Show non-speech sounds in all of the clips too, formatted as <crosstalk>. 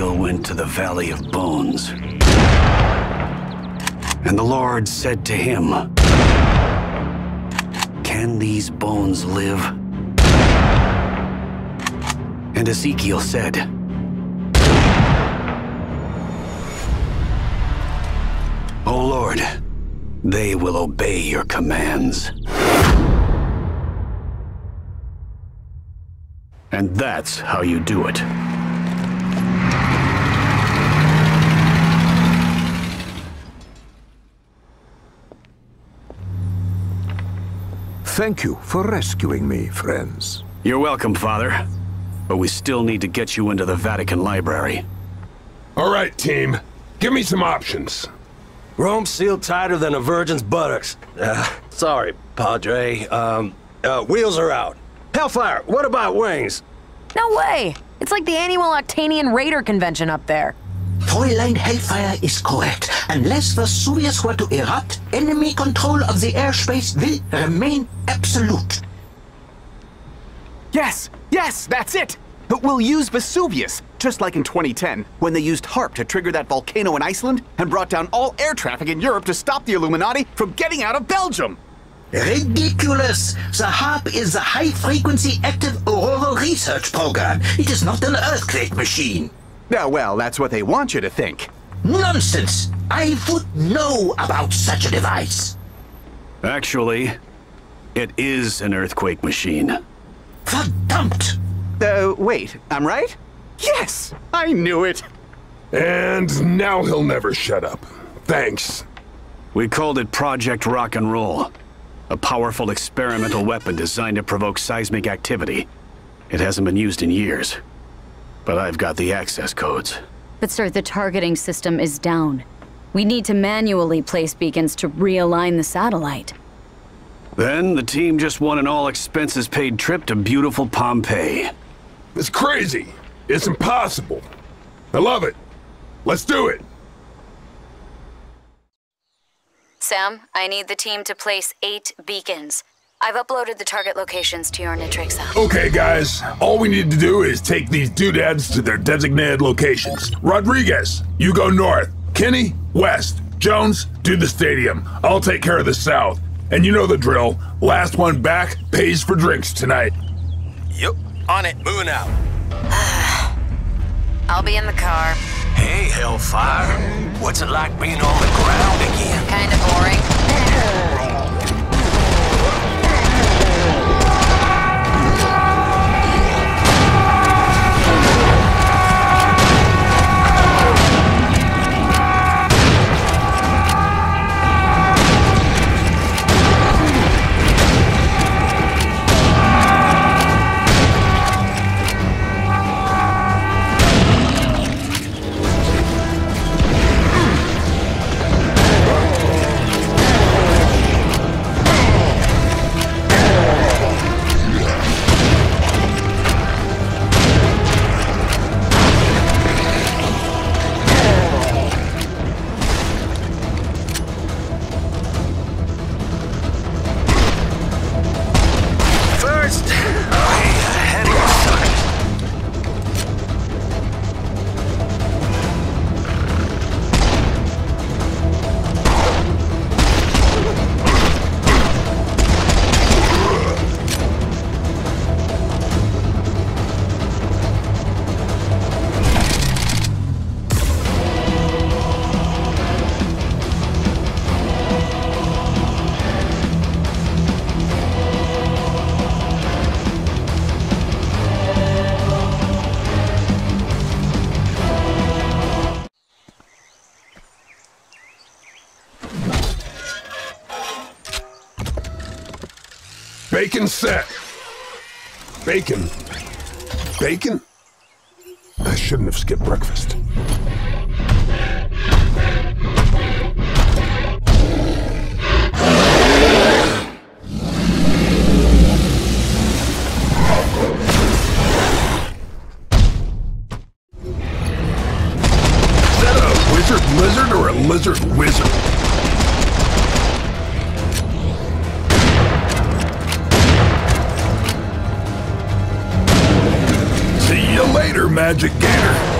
Ezekiel went to the Valley of Bones. And the Lord said to him, Can these bones live? And Ezekiel said, O Lord, they will obey your commands. And that's how you do it. Thank you for rescuing me, friends. You're welcome, Father. But we still need to get you into the Vatican Library. All right, team. Give me some options. Rome sealed tighter than a virgin's buttocks. Uh, sorry, Padre. Um, uh, wheels are out. Hellfire, what about wings? No way! It's like the annual Octanian Raider convention up there. Toyline Hellfire is correct. Unless Vesuvius were to erupt, enemy control of the airspace will remain absolute. Yes, yes, that's it! But we'll use Vesuvius, just like in 2010, when they used HAARP to trigger that volcano in Iceland and brought down all air traffic in Europe to stop the Illuminati from getting out of Belgium! Ridiculous! The HAARP is the High Frequency Active Auroral Research Program. It is not an earthquake machine. Yeah, well, that's what they want you to think. Nonsense! I would know about such a device. Actually, it is an earthquake machine. Verdammt! Uh, wait, I'm right? Yes! I knew it! And now he'll never shut up. Thanks. We called it Project Rock and Roll. A powerful experimental weapon designed to provoke seismic activity. It hasn't been used in years. But I've got the access codes. But sir, the targeting system is down. We need to manually place beacons to realign the satellite. Then the team just won an all-expenses-paid trip to beautiful Pompeii. It's crazy. It's impossible. I love it. Let's do it. Sam, I need the team to place eight beacons. I've uploaded the target locations to your NETRICSA. Okay, guys. All we need to do is take these doodads to their designated locations. Rodriguez, you go north. Kenny, west. Jones, do the stadium. I'll take care of the south. And you know the drill. Last one back pays for drinks tonight. Yep, on it, moving out. <sighs> I'll be in the car. Hey, Hellfire. What's it like being on the ground again? Kinda boring. <laughs> Bacon set. Bacon. Bacon? I shouldn't have skipped breakfast. you later, Magic Gator.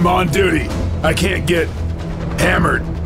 I'm on duty. I can't get hammered.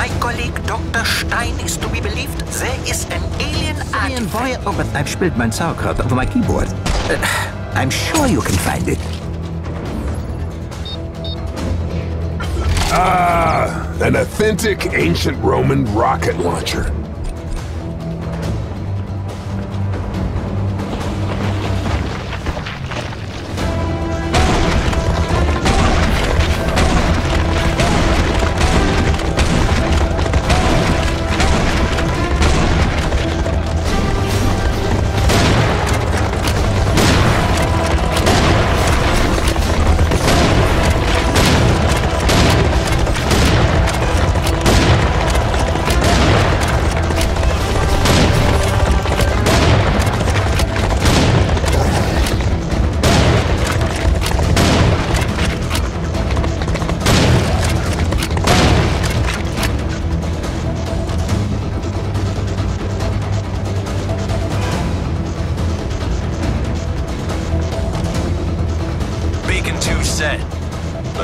My colleague Dr. Stein is to be believed, there is an alien Ian Boy, oh, but I've spilled my sauerkraut over my keyboard. Uh, I'm sure you can find it. Ah, an authentic ancient Roman rocket launcher.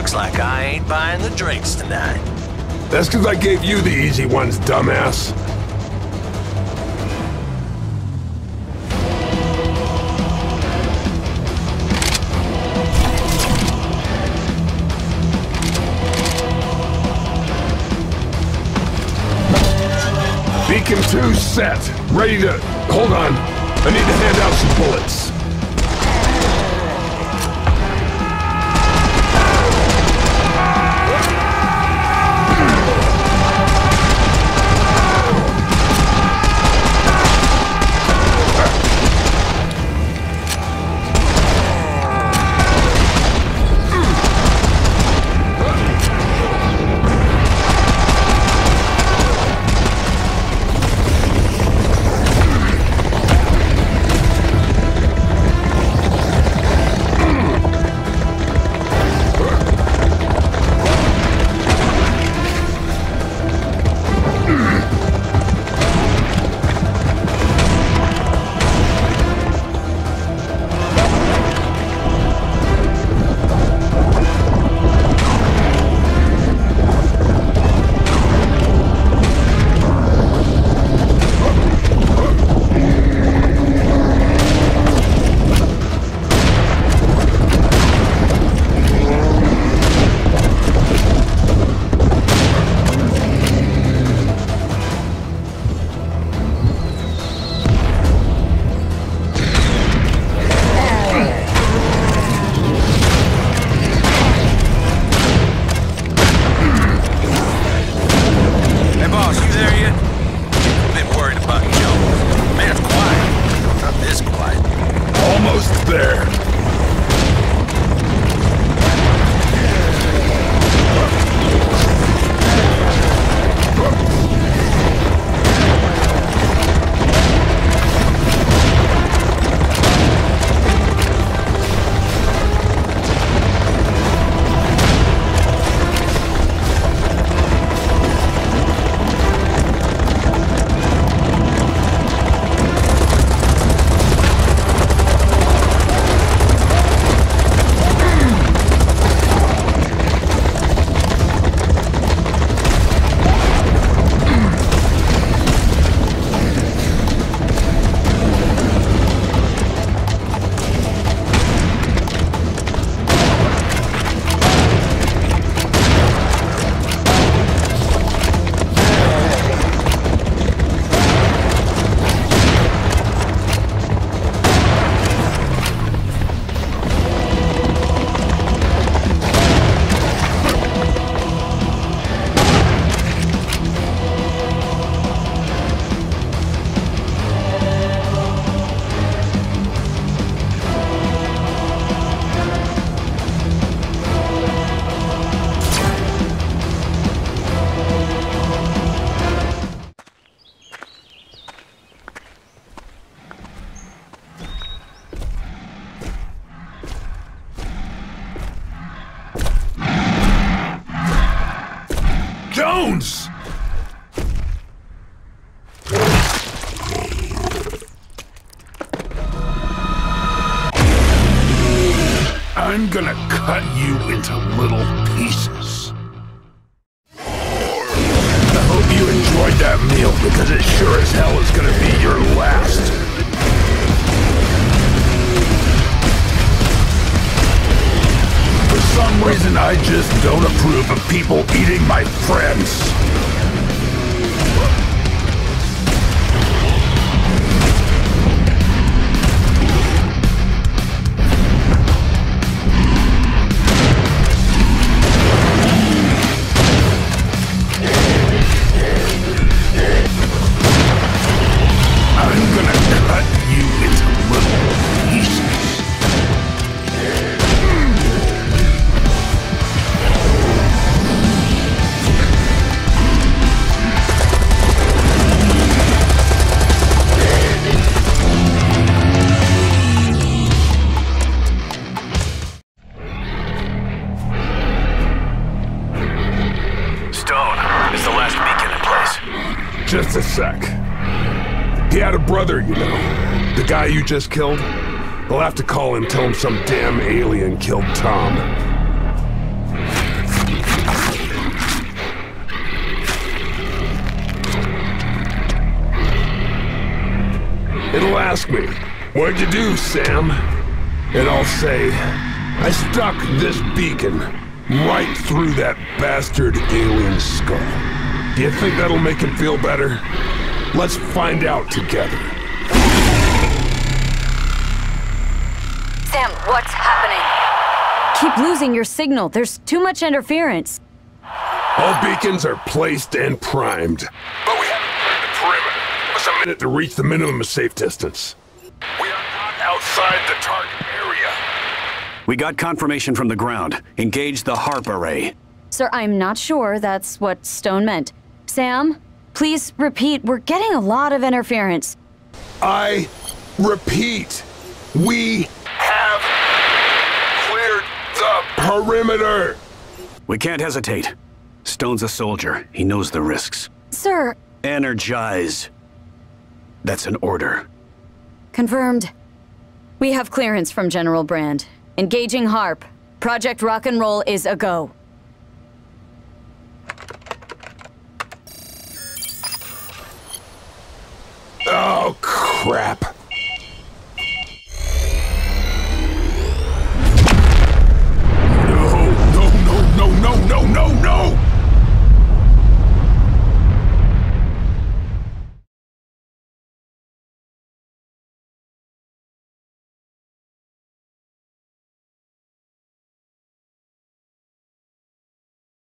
Looks like I ain't buying the drinks tonight. That's because I gave you the easy ones, dumbass. Beacon 2 set. Ready to... Hold on. I need to hand out some bullets. I just don't approve of people eating my friends. just killed? They'll have to call him, tell him some damn alien killed Tom. It'll ask me, what'd you do, Sam? And I'll say, I stuck this beacon right through that bastard alien skull. Do you think that'll make him feel better? Let's find out together. Keep losing your signal. There's too much interference. All beacons are placed and primed. But we haven't cleared the perimeter. Give us a minute to reach the minimum safe distance. We are not outside the target area. We got confirmation from the ground. Engage the HAARP array. Sir, I'm not sure that's what Stone meant. Sam, please repeat. We're getting a lot of interference. I repeat, we have cleared the perimeter! We can't hesitate. Stone's a soldier. He knows the risks. Sir! Energize. That's an order. Confirmed. We have clearance from General Brand. Engaging HAARP. Project Rock and Roll is a go. Oh, crap. no, no, no, no!